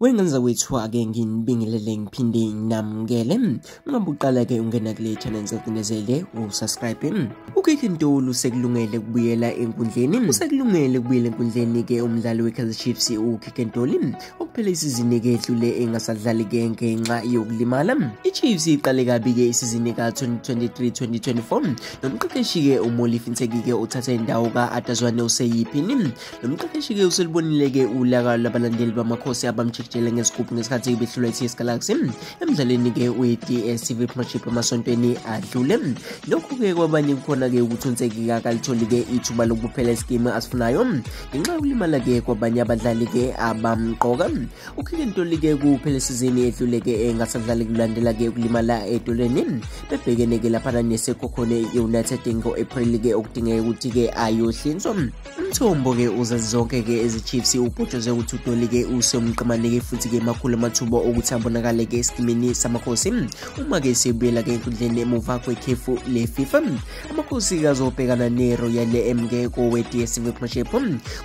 Wengenza wethu ake nginibingelele ngiphinde nginamukele ngabe uqala ke ungena kule channel sicindezele usubscribe uKiki Ntuli sekulungele kubuyela enkundleni. Usekulungele kubuyela enkundleni ke umdlali weKaizer Chiefs uKiki Ntuli okuphela isizini ke edlule engasadlali ke ngenxa yokulimala. iChiefs iqale kabi ke isizini ka 2023-2024 nomqeqeshi ke uMolifi Nteki ke uthatha indawo ka Atazwane useyiphini nomqeqeshi ke uselibonile ke ulaka labalandeli bamakhosi abamjikijele ngesigubhu ngesikhathi behlulwa i-TS Galaxy. Emdlalweni ke we-DStv Premiership emasontweni adlule. Lokhu ke kwabanye kukhona ke ukuthi uNtseki akalitholi ke ithuba lokuphela iskimu asifunayo. Ngenxa yokulimala ke kwabanye abadlali ke abamqoka uKikentoli ke kuphela isizini edlule ke engasadlali kulandela ke ukulimala edoleni. Bebhekene ke laphana nesekhokhone United ngo-April ke okudingeka ukuthi ke ayohlinzwa. Umthombo ke uzazi zonke ke ezi-Chiefs ubhotshoze ukuthi uDoli ke usomqimane ke futhi ke makhulu amathuba okuthi abonakale ke esikimini samakhosi uma ke sebuyela ke enkundleni emuva kwekhefu le-FIFA. Amakhosi ke azobhekana ne-Royal MK kowe-DStv Premiership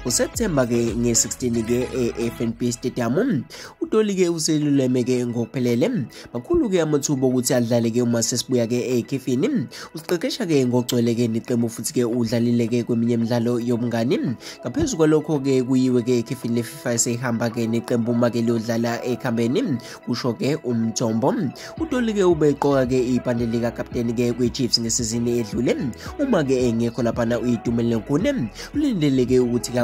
ngoSeptemba ke nge-16 ke e-FNB Stadium uDoli ke useluleme ke ngokuphelele. Makhulu ke amathuba okuthi adlale ke uma sesibuya ke ekhefini. Usiqeqesha ke ngogcwele ke neqembu futhi ke udlalile ke kweminye imidlalo yobungani. Ngaphezu kwalokho ke kuyiwe ke ekhefini le-FIFA sehamba ke neqembu uma ke liyodlala ekhambeni kusho ke umthombo. uDoli ke ubeqoka ke ibhande likakapteni ke kwi-Chiefs ngesizini edlule. Uma ke engekho laphana uyitumele nkune ulindele ke ukuthi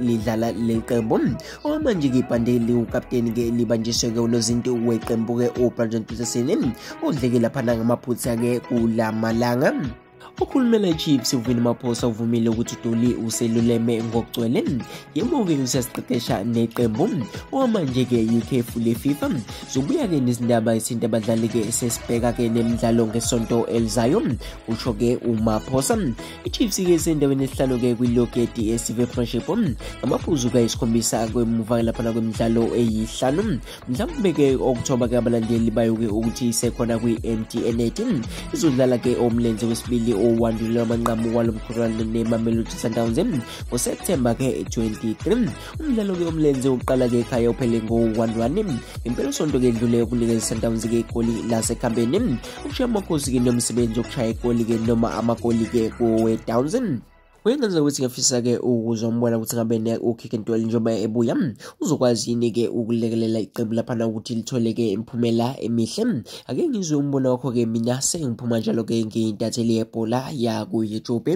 li lala li kambon. O manjigi pande li ou kapten ge li banje sege ou nozinti ou e kambore ou prajan tout sa senen. O zege la panang maput sage ou la malanga. Ukhulumela iChiefs uvini maphosa uvumile ukuthi uDoli useluleme ngokugcwele yebo-ke usiyasiqeqesha neqembu. Okwamanje-ke yikhefu le-FIFA zobuya-ke nezindaba esinto abadlali-ke sesibheka-ke nemidlalo ngesonto elizayo kusho-ke umaphosa. iChiefs-ke sendaweni esihlanu-ke kwilogi ye-DStv Premiership ngamaphuzu-ke ayisikhombisa kwemuva laphana kwemidlalo eyihlanu. Mhlawumbe-ke okuthoba-ke abalandeli bayo-ke ukuthi isekhona kwi-MTN 18 izodlala-ke omlenze wesibili owandulile amanqamu walo mqhudelwano nemamelodi sundowns ngoseptemba ke 23 umdlalo ke omlenze uqala ke ekhaya uphele ngo-1-1 impelasonto ke edlule ukunikeza sundowns ke igoli lasekhambeni ukushiya amakhosi ke nomsebenzi wokushaya igoli ke noma amagoli ke kowe-downs Kuyengenza ukuthi ngiyafisa-ke ukuzwa umbona ukuthi ngabe uKick Ntoli njengoba ebuya uzokwazi yini-ke ukulekelela iqembu laphana ukuthi lithole-ke imiphumela emihle? Ake ngizwe umbono wakho-ke mina sengiphuma njalo-ke ngiyintatheli yebhola yaku-YouTube